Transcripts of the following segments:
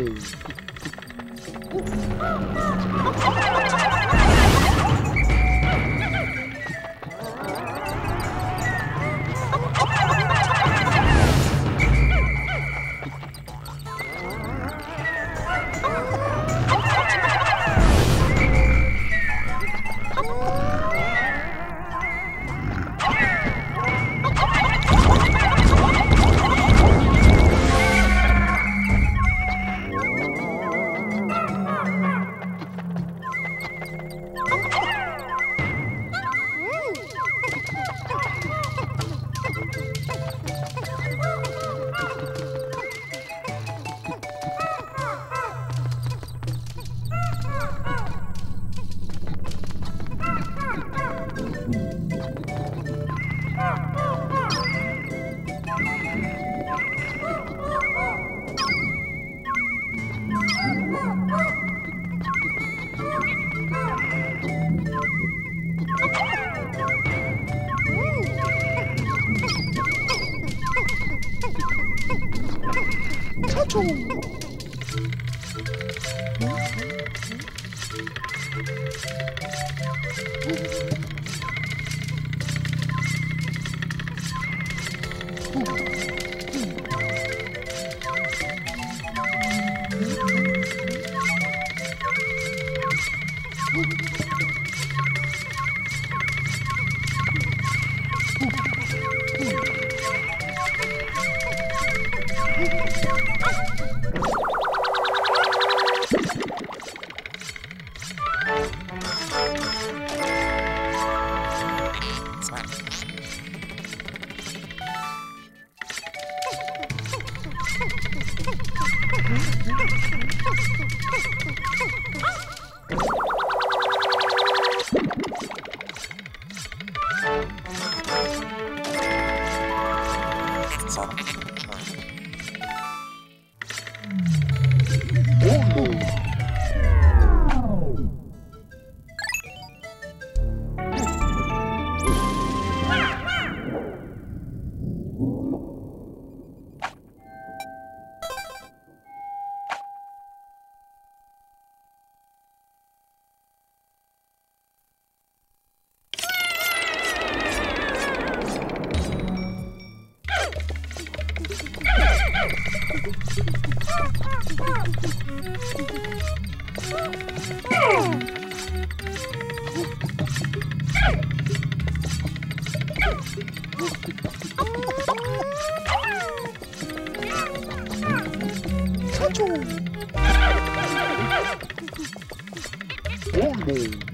Valeu! 차초 올레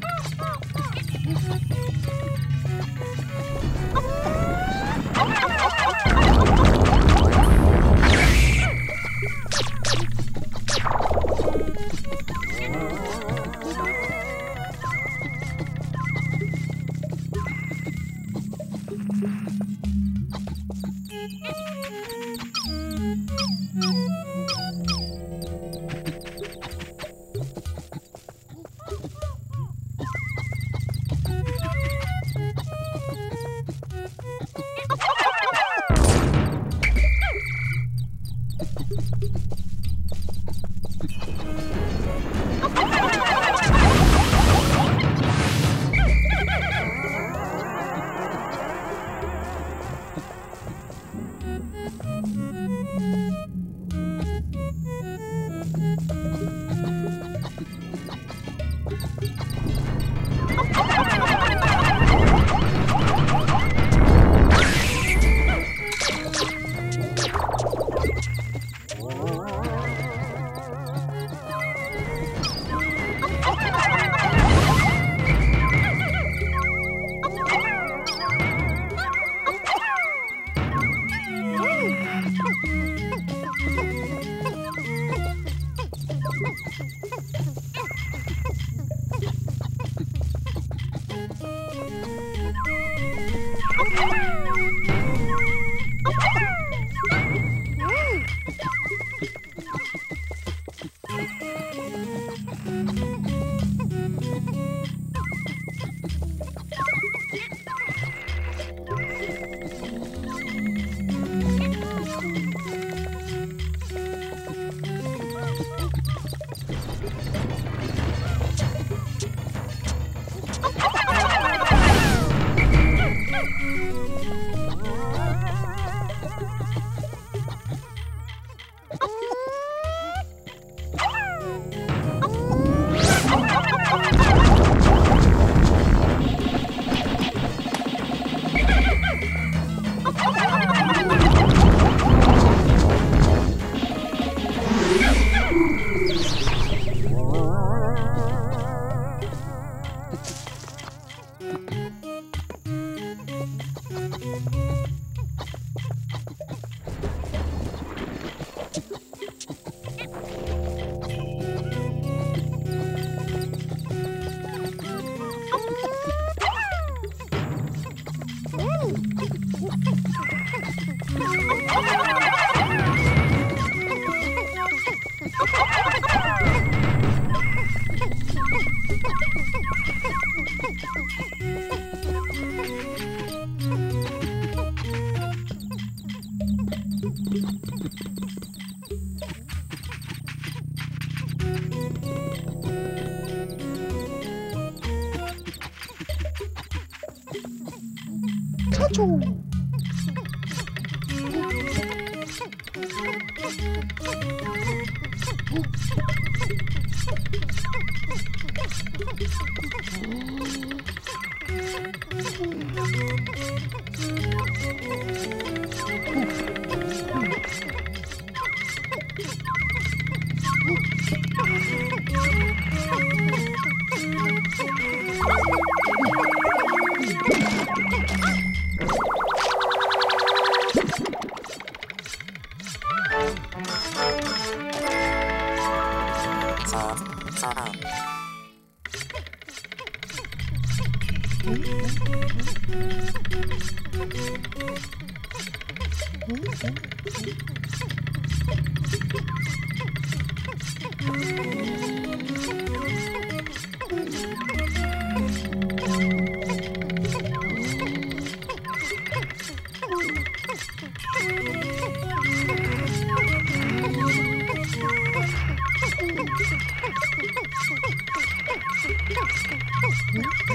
Oh. Let's go. Let's go.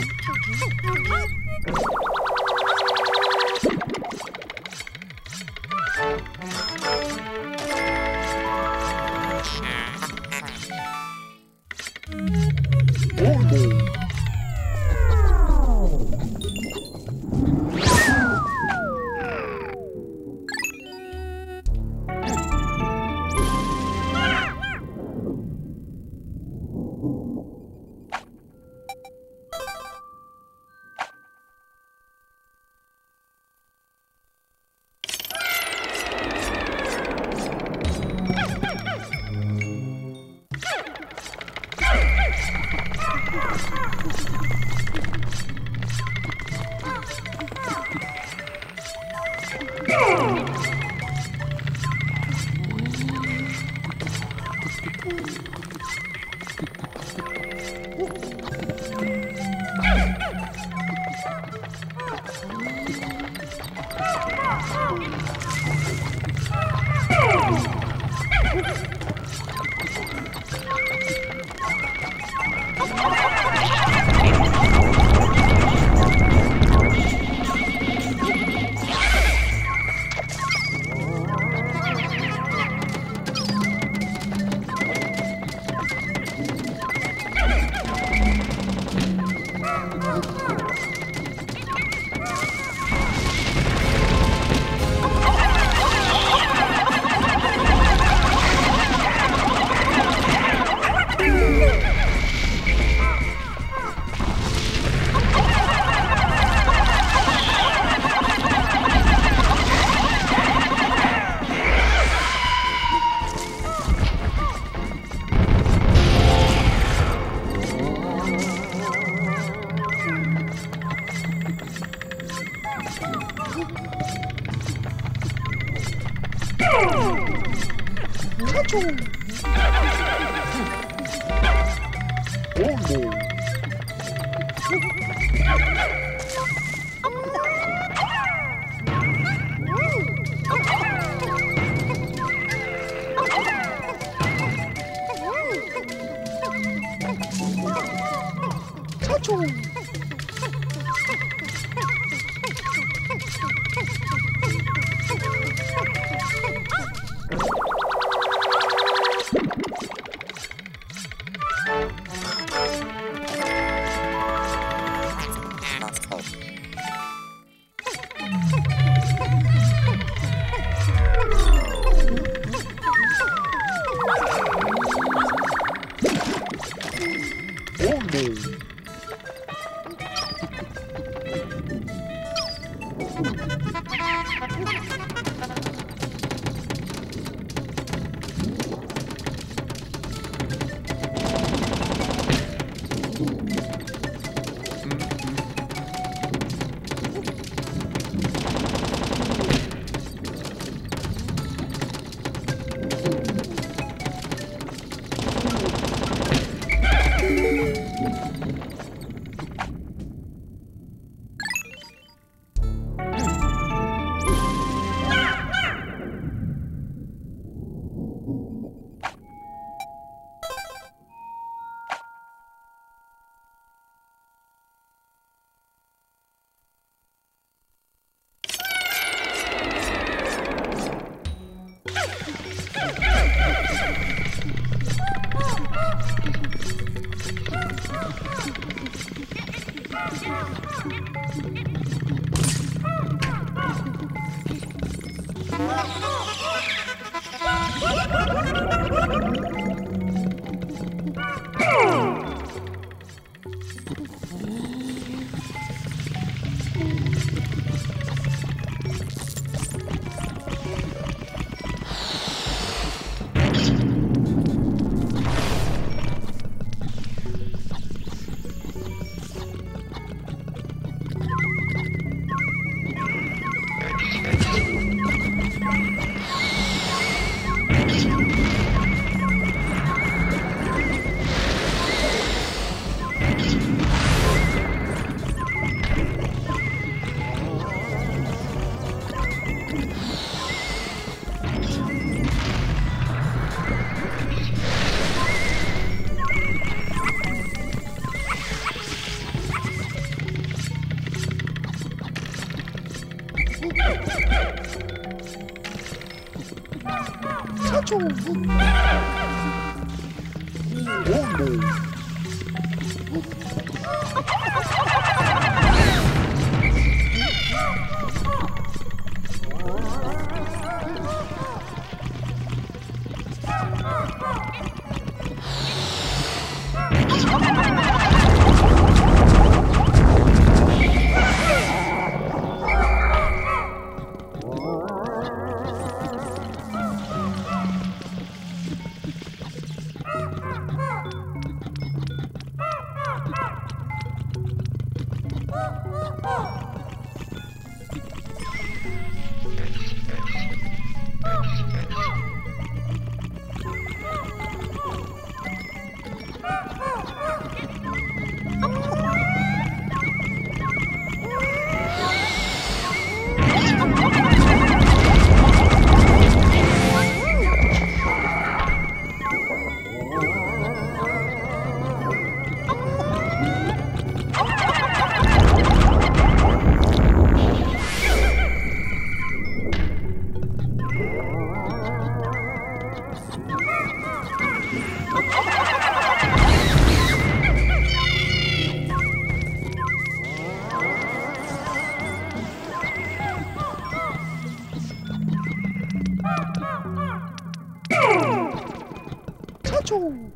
Choo!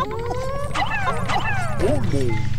Oh no!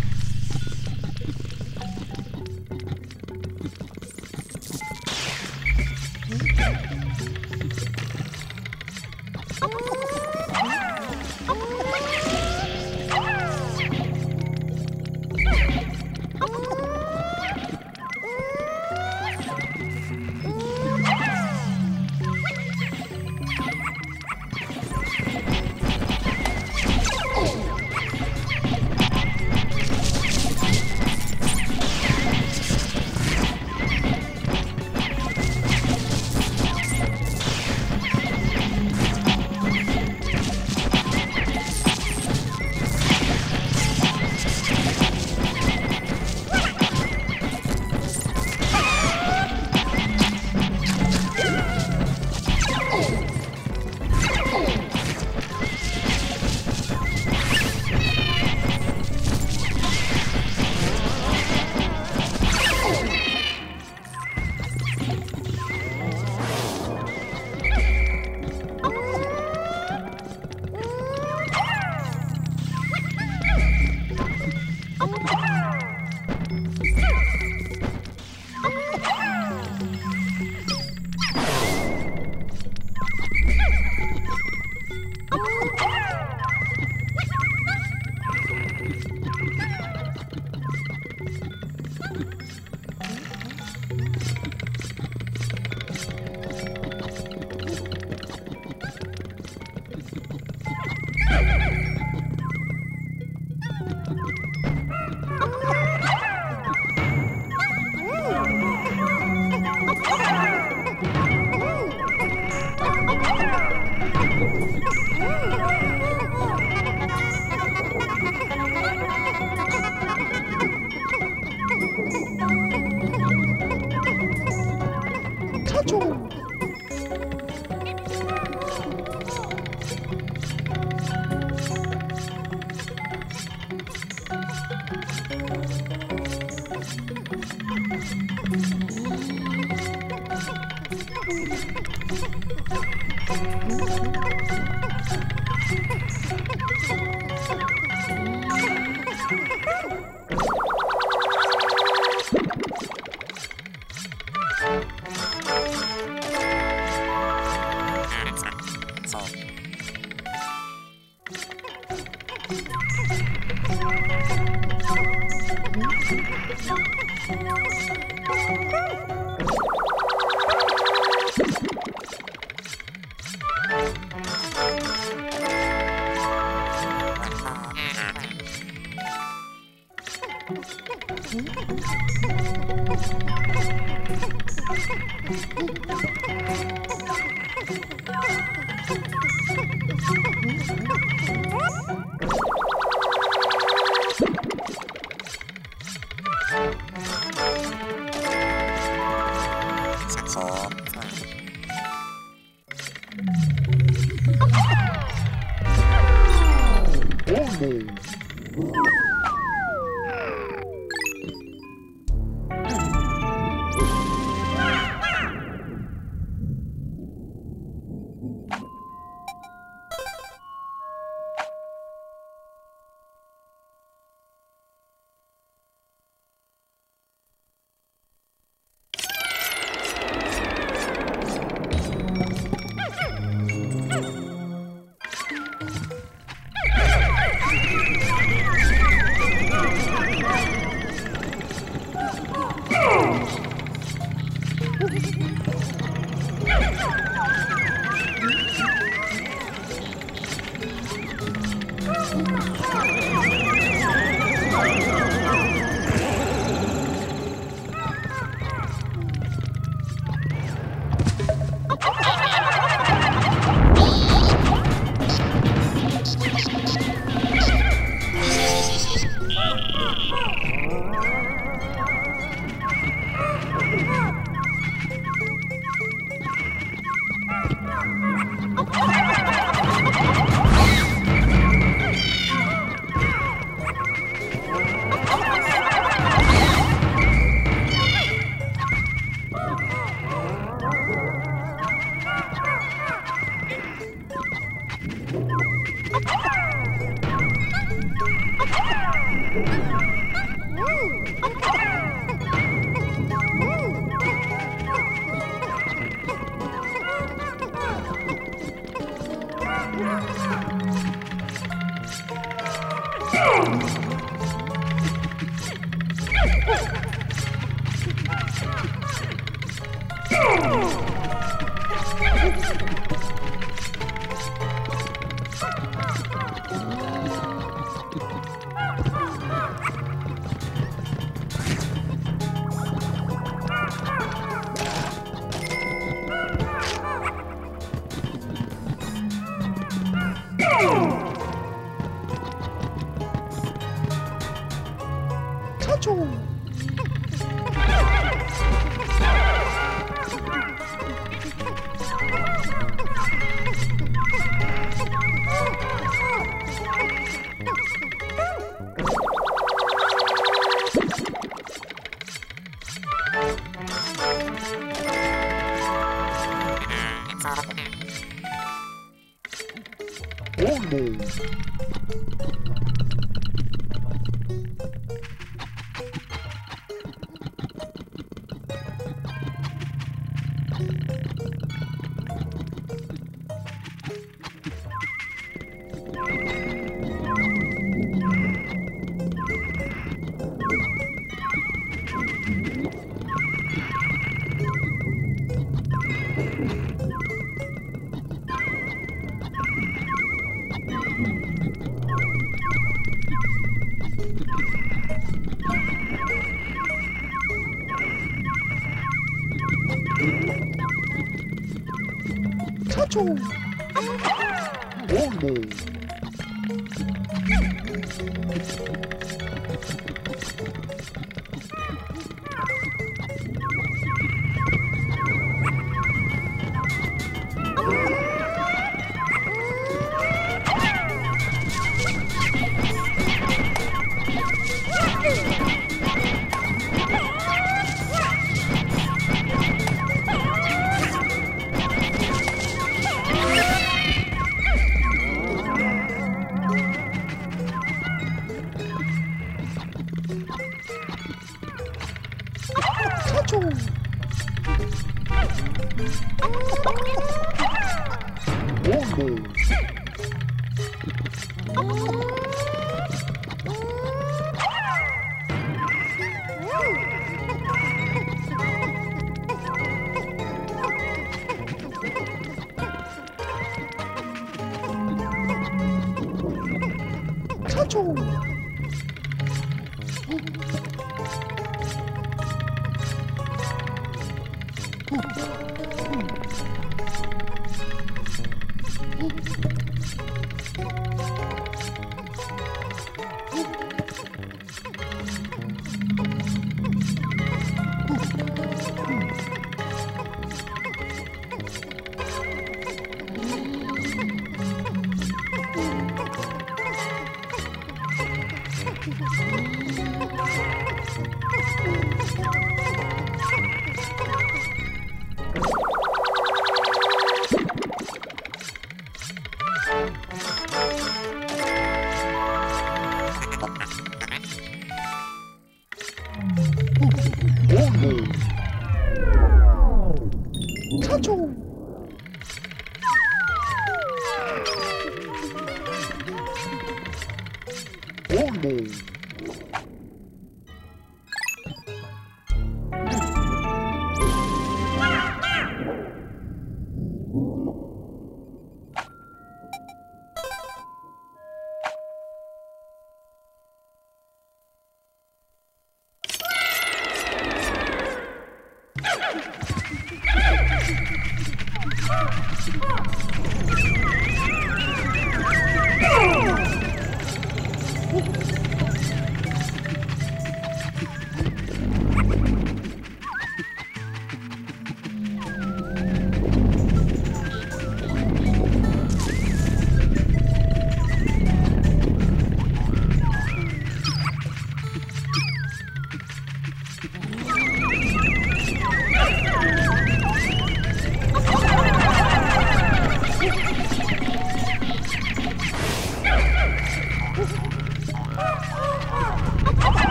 Oh!